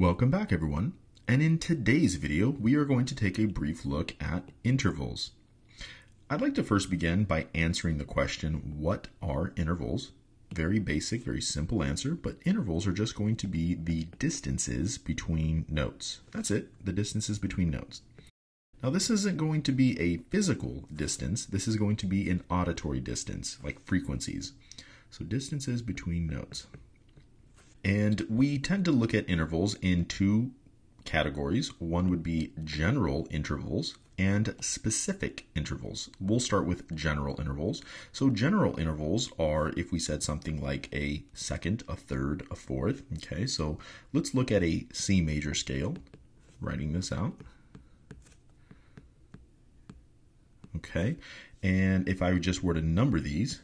Welcome back everyone, and in today's video we are going to take a brief look at intervals. I'd like to first begin by answering the question, what are intervals? Very basic, very simple answer, but intervals are just going to be the distances between notes. That's it, the distances between notes. Now this isn't going to be a physical distance, this is going to be an auditory distance, like frequencies. So distances between notes. And we tend to look at intervals in two categories. One would be general intervals and specific intervals. We'll start with general intervals. So general intervals are if we said something like a second, a third, a fourth. Okay, so let's look at a C major scale, writing this out. Okay, and if I just were to number these,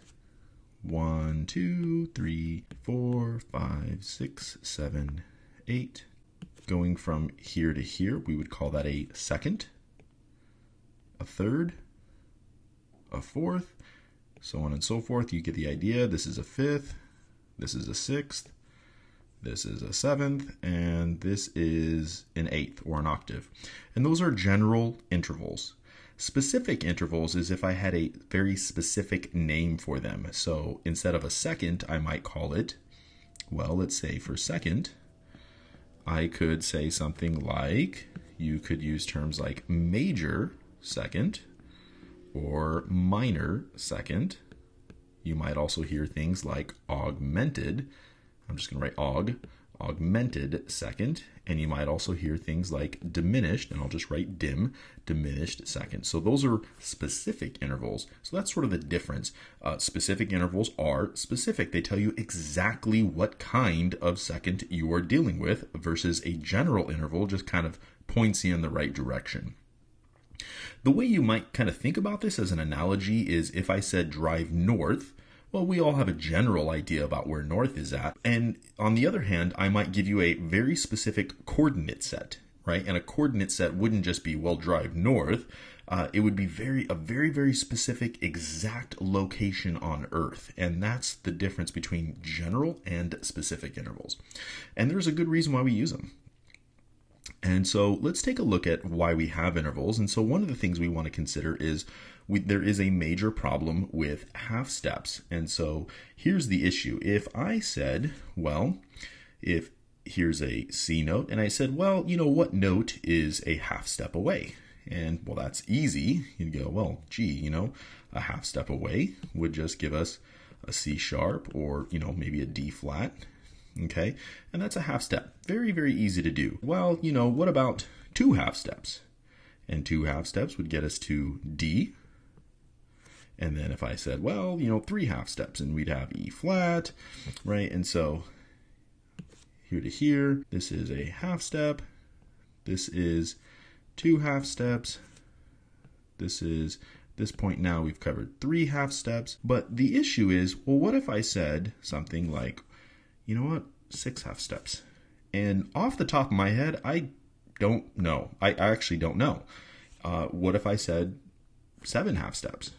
one, two, three, four, five, six, seven, eight. Going from here to here, we would call that a second, a third, a fourth, so on and so forth. You get the idea. This is a fifth, this is a sixth, this is a seventh, and this is an eighth or an octave. And those are general intervals. Specific intervals is if I had a very specific name for them. So instead of a second, I might call it, well, let's say for second, I could say something like, you could use terms like major second or minor second. You might also hear things like augmented. I'm just going to write aug augmented second, and you might also hear things like diminished, and I'll just write dim, diminished second. So those are specific intervals. So that's sort of the difference. Uh, specific intervals are specific. They tell you exactly what kind of second you are dealing with versus a general interval just kind of points you in the right direction. The way you might kind of think about this as an analogy is if I said drive north, well, we all have a general idea about where north is at. And on the other hand, I might give you a very specific coordinate set, right? And a coordinate set wouldn't just be, well, drive north. Uh, it would be very a very very specific exact location on earth and that's the difference between general and specific intervals and there's a good reason why we use them and so let's take a look at why we have intervals. And so one of the things we want to consider is we, there is a major problem with half steps. And so here's the issue. If I said, well, if here's a C note, and I said, well, you know, what note is a half step away? And well, that's easy. You'd go, well, gee, you know, a half step away would just give us a C sharp or, you know, maybe a D flat. Okay, and that's a half step. Very, very easy to do. Well, you know, what about two half steps? And two half steps would get us to D, and then if I said, well, you know, three half steps, and we'd have E flat, right? And so here to here, this is a half step. This is two half steps. This is this point now we've covered three half steps. But the issue is, well, what if I said something like, you know what, six half steps? And off the top of my head, I don't know. I actually don't know. Uh, what if I said seven half steps?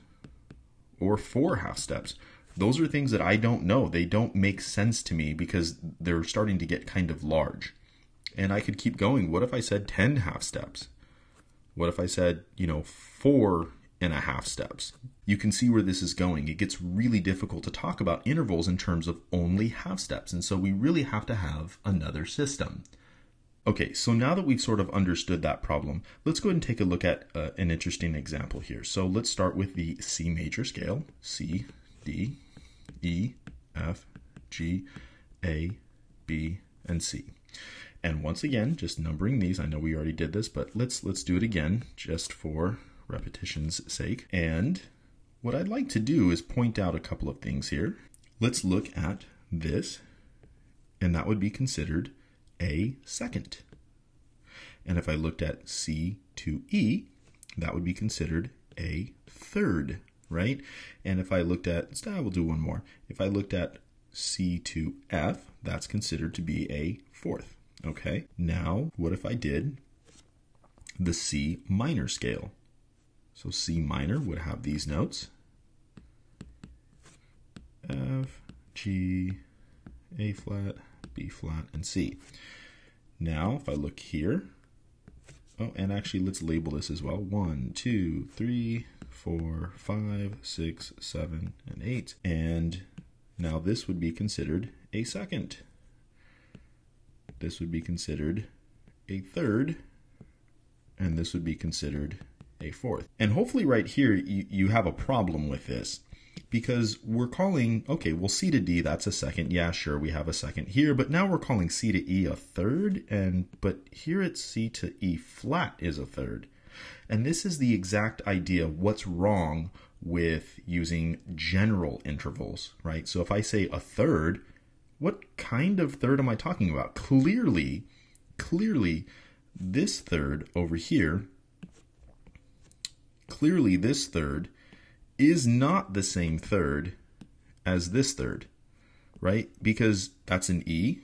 or four half steps. Those are things that I don't know. They don't make sense to me because they're starting to get kind of large. And I could keep going. What if I said 10 half steps? What if I said, you know, four and a half steps? You can see where this is going. It gets really difficult to talk about intervals in terms of only half steps. And so we really have to have another system. Okay, so now that we've sort of understood that problem, let's go ahead and take a look at uh, an interesting example here. So let's start with the C major scale, C, D, E, F, G, A, B, and C. And once again, just numbering these, I know we already did this, but let's let's do it again just for repetition's sake. And what I'd like to do is point out a couple of things here. Let's look at this, and that would be considered a second. And if I looked at C to E, that would be considered a third, right? And if I looked at, ah, we'll do one more. If I looked at C to F, that's considered to be a fourth, okay? Now, what if I did the C minor scale? So C minor would have these notes. F, G, A flat, B flat, and C. Now, if I look here, oh, and actually let's label this as well. One, two, three, four, five, six, seven, and eight. And now this would be considered a second. This would be considered a third. And this would be considered a fourth. And hopefully right here, you, you have a problem with this because we're calling, okay, well, C to D, that's a second. Yeah, sure, we have a second here, but now we're calling C to E a third, and but here it's C to E flat is a third. And this is the exact idea of what's wrong with using general intervals, right? So if I say a third, what kind of third am I talking about? Clearly, clearly, this third over here, clearly this third is not the same third as this third, right? Because that's an E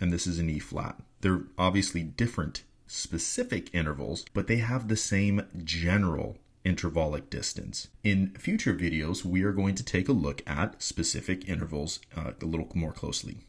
and this is an E flat. They're obviously different specific intervals, but they have the same general intervallic distance. In future videos, we are going to take a look at specific intervals uh, a little more closely.